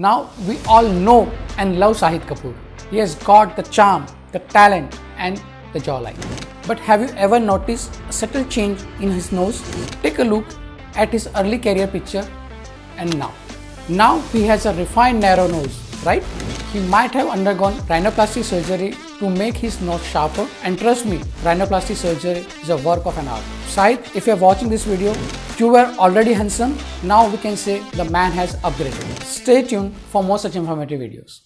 Now we all know and love Shahid Kapoor. He has got the charm, the talent and the jawline. But have you ever noticed a subtle change in his nose? Take a look at his early career picture and now. Now he has a refined narrow nose, right? He might have undergone rhinoplasty surgery to make his nose sharper and trust me, rhinoplasty surgery is a work of an art. Shahid, if you are watching this video, you were already handsome, now we can say the man has upgraded. Stay tuned for more such informative videos.